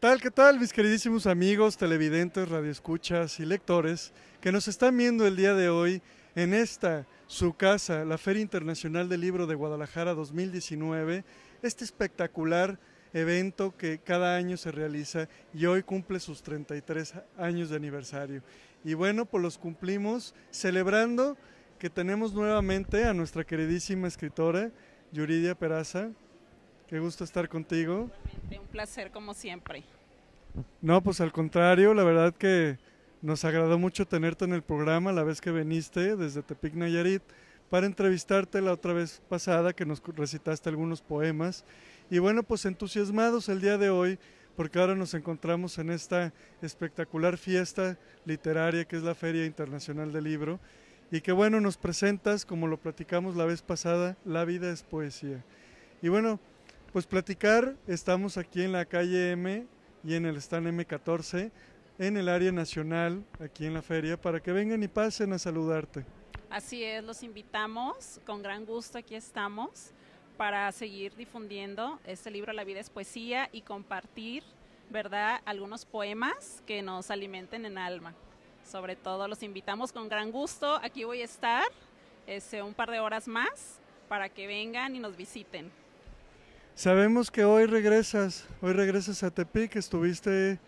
tal, qué tal, mis queridísimos amigos, televidentes, radioescuchas y lectores que nos están viendo el día de hoy en esta, su casa, la Feria Internacional del Libro de Guadalajara 2019, este espectacular evento que cada año se realiza y hoy cumple sus 33 años de aniversario. Y bueno, pues los cumplimos celebrando que tenemos nuevamente a nuestra queridísima escritora Yuridia Peraza. Qué gusto estar contigo. Un placer como siempre. No, pues al contrario, la verdad que nos agradó mucho tenerte en el programa la vez que viniste desde Tepic Nayarit para entrevistarte la otra vez pasada que nos recitaste algunos poemas. Y bueno, pues entusiasmados el día de hoy porque ahora nos encontramos en esta espectacular fiesta literaria que es la Feria Internacional del Libro y que bueno, nos presentas, como lo platicamos la vez pasada, La vida es poesía. Y bueno, pues platicar, estamos aquí en la calle M y en el stand M14, en el área nacional, aquí en la feria, para que vengan y pasen a saludarte. Así es, los invitamos, con gran gusto aquí estamos para seguir difundiendo este libro La vida es poesía y compartir, ¿verdad?, algunos poemas que nos alimenten en alma. Sobre todo los invitamos con gran gusto, aquí voy a estar este, un par de horas más para que vengan y nos visiten. Sabemos que hoy regresas, hoy regresas a Tepic, estuviste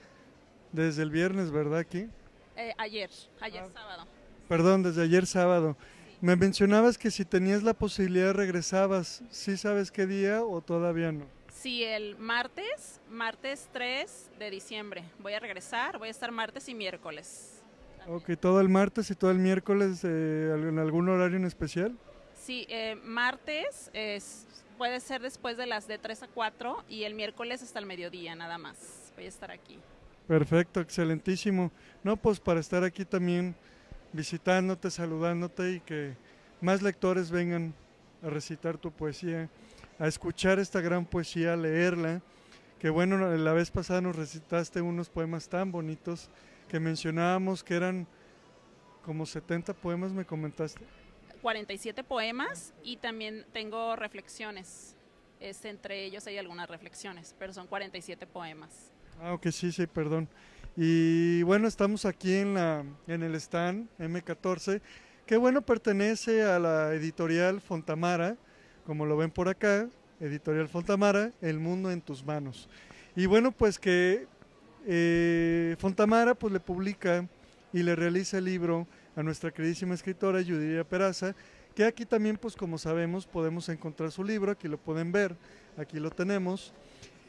desde el viernes, ¿verdad? Aquí. Eh, ayer, ayer ah. sábado. Perdón, desde ayer sábado. Me mencionabas que si tenías la posibilidad regresabas, ¿sí sabes qué día o todavía no? Sí, el martes, martes 3 de diciembre. Voy a regresar, voy a estar martes y miércoles. Ok, todo el martes y todo el miércoles eh, en algún horario en especial? Sí, eh, martes es puede ser después de las de 3 a 4 y el miércoles hasta el mediodía nada más. Voy a estar aquí. Perfecto, excelentísimo. No, pues para estar aquí también visitándote, saludándote y que más lectores vengan a recitar tu poesía, a escuchar esta gran poesía, a leerla. Que bueno, la vez pasada nos recitaste unos poemas tan bonitos que mencionábamos que eran como 70 poemas, me comentaste. 47 poemas y también tengo reflexiones. Este, entre ellos hay algunas reflexiones, pero son 47 poemas. Ah, ok, sí, sí, perdón. Y bueno, estamos aquí en, la, en el stand M14, que bueno, pertenece a la editorial Fontamara, como lo ven por acá, editorial Fontamara, El Mundo en tus manos. Y bueno, pues que eh, Fontamara pues le publica y le realiza el libro a nuestra queridísima escritora Yudiria Peraza, que aquí también, pues como sabemos, podemos encontrar su libro, aquí lo pueden ver, aquí lo tenemos,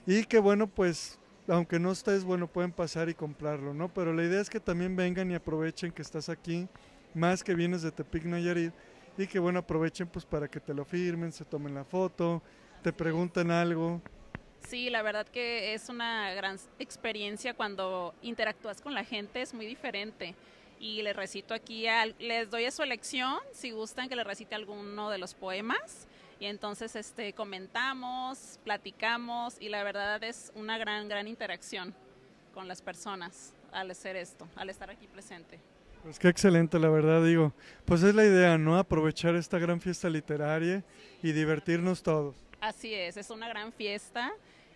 y que bueno, pues aunque no estés, bueno, pueden pasar y comprarlo, ¿no? Pero la idea es que también vengan y aprovechen que estás aquí, más que vienes de Tepic Nayarit, y que bueno, aprovechen pues para que te lo firmen, se tomen la foto, te pregunten algo. Sí, la verdad que es una gran experiencia cuando interactúas con la gente, es muy diferente y le recito aquí, les doy a su elección si gustan que le recite alguno de los poemas y entonces este comentamos, platicamos y la verdad es una gran gran interacción con las personas al hacer esto, al estar aquí presente. Pues qué excelente, la verdad digo. Pues es la idea, ¿no? Aprovechar esta gran fiesta literaria y divertirnos todos. Así es, es una gran fiesta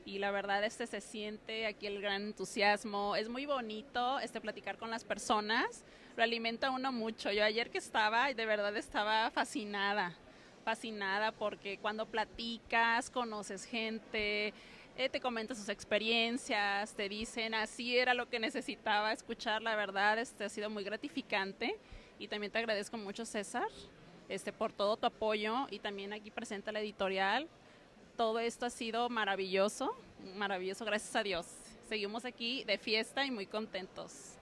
y la verdad este se siente aquí el gran entusiasmo. Es muy bonito este platicar con las personas, lo alimenta uno mucho. Yo ayer que estaba, de verdad estaba fascinada, fascinada porque cuando platicas, conoces gente, eh, te comentan sus experiencias, te dicen así era lo que necesitaba escuchar, la verdad, este ha sido muy gratificante y también te agradezco mucho César, este por todo tu apoyo y también aquí presenta la editorial todo esto ha sido maravilloso, maravilloso, gracias a Dios. Seguimos aquí de fiesta y muy contentos.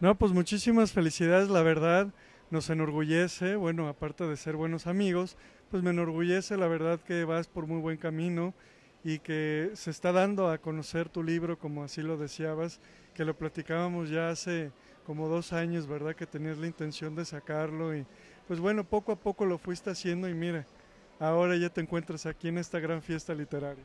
No, pues muchísimas felicidades, la verdad, nos enorgullece, bueno, aparte de ser buenos amigos, pues me enorgullece la verdad que vas por muy buen camino y que se está dando a conocer tu libro como así lo deseabas, que lo platicábamos ya hace como dos años, ¿verdad? Que tenías la intención de sacarlo y pues bueno, poco a poco lo fuiste haciendo y mira, ahora ya te encuentras aquí en esta gran fiesta literaria.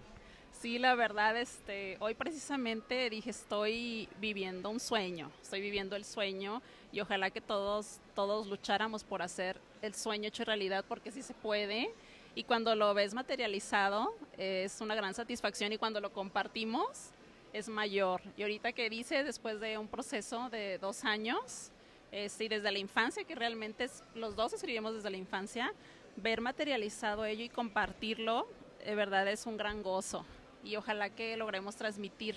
Sí, la verdad, este, hoy precisamente dije estoy viviendo un sueño, estoy viviendo el sueño y ojalá que todos, todos lucháramos por hacer el sueño hecho realidad porque sí se puede y cuando lo ves materializado es una gran satisfacción y cuando lo compartimos es mayor. Y ahorita que dice, después de un proceso de dos años, este, y desde la infancia, que realmente es, los dos escribimos desde la infancia, ver materializado ello y compartirlo, de verdad es un gran gozo. Y ojalá que logremos transmitir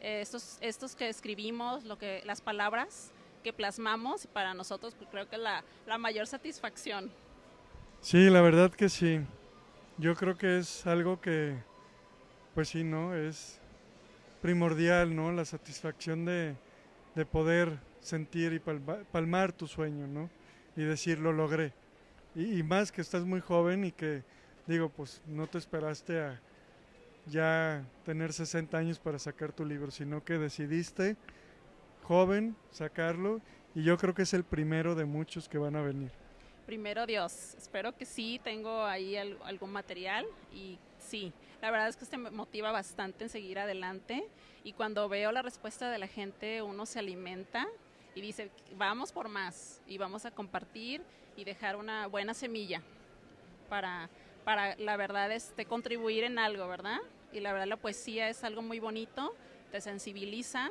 eh, estos, estos que escribimos, lo que, las palabras que plasmamos, para nosotros pues, creo que la, la mayor satisfacción. Sí, la verdad que sí. Yo creo que es algo que, pues sí, ¿no? Es primordial, ¿no? La satisfacción de, de poder sentir y palmar tu sueño, ¿no? Y decir, lo logré. Y, y, más que estás muy joven y que, digo, pues no te esperaste a ya tener 60 años para sacar tu libro, sino que decidiste, joven, sacarlo y yo creo que es el primero de muchos que van a venir. Primero Dios, espero que sí, tengo ahí algún material y sí, la verdad es que este me motiva bastante en seguir adelante y cuando veo la respuesta de la gente uno se alimenta y dice, vamos por más y vamos a compartir y dejar una buena semilla para, para la verdad, este, contribuir en algo, ¿verdad? Y la verdad la poesía es algo muy bonito, te sensibiliza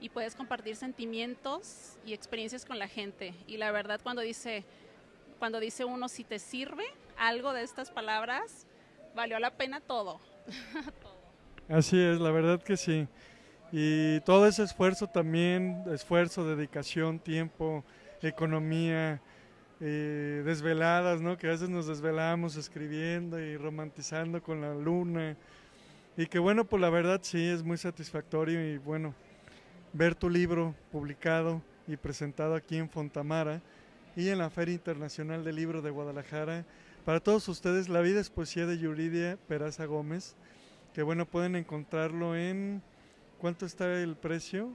y puedes compartir sentimientos y experiencias con la gente. Y la verdad cuando dice, cuando dice uno si te sirve algo de estas palabras, valió la pena todo. Así es, la verdad que sí. Y todo ese esfuerzo también, esfuerzo, dedicación, tiempo, economía, eh, desveladas, ¿no? Que a veces nos desvelamos escribiendo y romantizando con la luna. Y que bueno, pues la verdad sí es muy satisfactorio y bueno, ver tu libro publicado y presentado aquí en Fontamara y en la Feria Internacional del Libro de Guadalajara. Para todos ustedes, La vida es poesía de Yuridia Peraza Gómez, que bueno, pueden encontrarlo en... ¿Cuánto está el precio?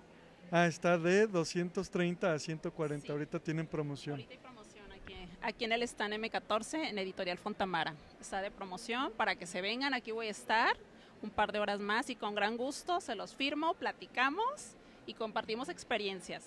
Ah, está de 230 a 140. Ahorita tienen promoción. Ahorita hay promoción aquí, aquí en el stand M14, en Editorial Fontamara. Está de promoción para que se vengan. Aquí voy a estar un par de horas más y con gran gusto se los firmo, platicamos y compartimos experiencias.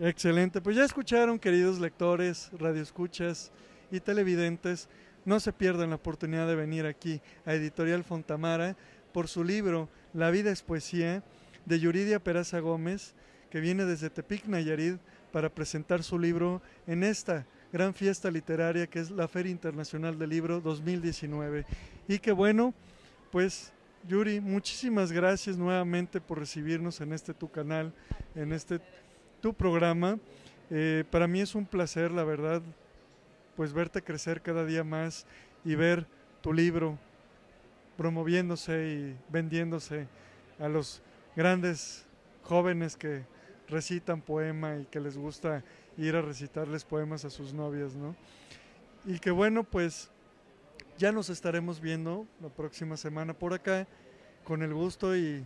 Excelente, pues ya escucharon queridos lectores, radioescuchas y televidentes, no se pierdan la oportunidad de venir aquí a Editorial Fontamara por su libro La vida es poesía de Yuridia Peraza Gómez, que viene desde Tepic Nayarit para presentar su libro en esta gran fiesta literaria que es la Feria Internacional del Libro 2019. Y que bueno, pues Yuri, muchísimas gracias nuevamente por recibirnos en este tu canal, en este tu programa. Eh, para mí es un placer, la verdad, pues verte crecer cada día más y ver tu libro promoviéndose y vendiéndose a los grandes jóvenes que recitan poema y que les gusta ir a recitarles poemas a sus novias, ¿no? Y que bueno, pues ya nos estaremos viendo la próxima semana por acá. Con el gusto y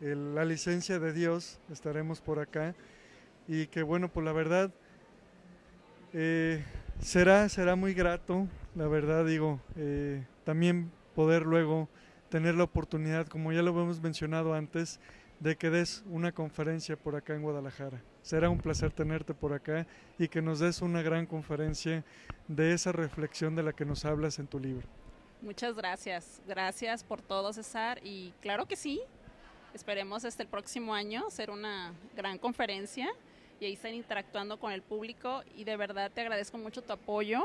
la licencia de Dios estaremos por acá. Y que bueno, pues la verdad eh, será, será muy grato, la verdad digo, eh, también poder luego tener la oportunidad, como ya lo hemos mencionado antes, de que des una conferencia por acá en Guadalajara. Será un placer tenerte por acá y que nos des una gran conferencia de esa reflexión de la que nos hablas en tu libro. Muchas gracias, gracias por todo César. Y claro que sí, esperemos hasta el próximo año hacer una gran conferencia y ahí estar interactuando con el público. Y de verdad te agradezco mucho tu apoyo,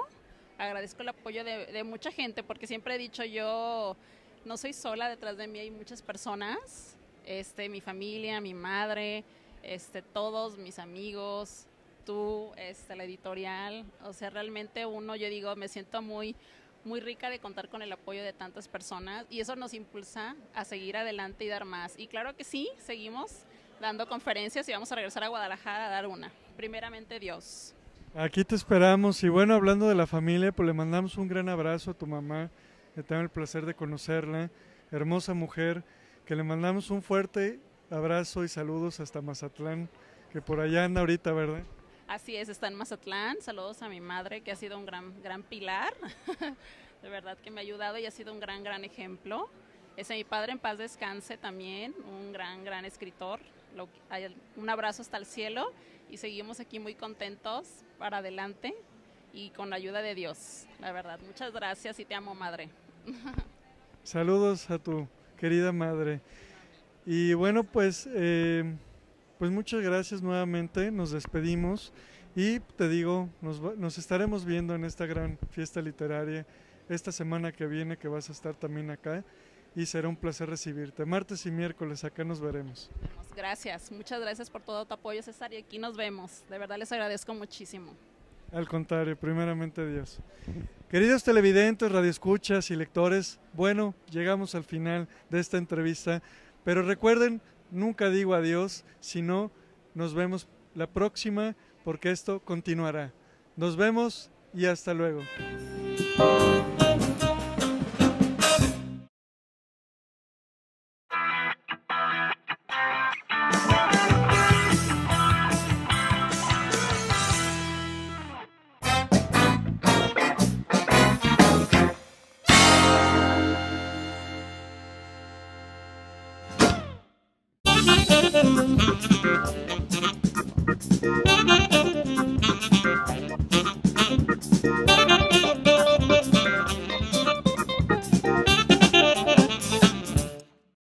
agradezco el apoyo de mucha gente porque siempre he dicho yo no soy sola, detrás de mí hay muchas personas, este, mi familia, mi madre, este, todos mis amigos, tú, este, la editorial, o sea, realmente uno, yo digo, me siento muy, muy rica de contar con el apoyo de tantas personas y eso nos impulsa a seguir adelante y dar más. Y claro que sí, seguimos dando conferencias y vamos a regresar a Guadalajara a dar una. Primeramente Dios. Aquí te esperamos y bueno, hablando de la familia, pues le mandamos un gran abrazo a tu mamá, que tengo el placer de conocerla, hermosa mujer, que le mandamos un fuerte abrazo y saludos hasta Mazatlán, que por allá anda ahorita, ¿verdad? Así es, está en Mazatlán. Saludos a mi madre, que ha sido un gran, gran pilar. de verdad que me ha ayudado y ha sido un gran, gran ejemplo. Ese mi padre en paz descanse también, un gran, gran escritor. un abrazo hasta el cielo y seguimos aquí muy contentos para adelante y con la ayuda de Dios, la verdad. Muchas gracias y te amo, madre. Saludos a tu querida madre. Y bueno, pues, eh, pues muchas gracias nuevamente, nos despedimos y te digo, nos, nos estaremos viendo en esta gran fiesta literaria esta semana que viene que vas a estar también acá y será un placer recibirte. Martes y miércoles acá nos veremos. Gracias, muchas gracias por todo tu apoyo César y aquí nos vemos. De verdad les agradezco muchísimo. Al contrario, primeramente Dios. Queridos televidentes, radioescuchas y lectores, bueno, llegamos al final de esta entrevista, pero recuerden, nunca digo adiós, sino nos vemos la próxima porque esto continuará. Nos vemos y hasta luego.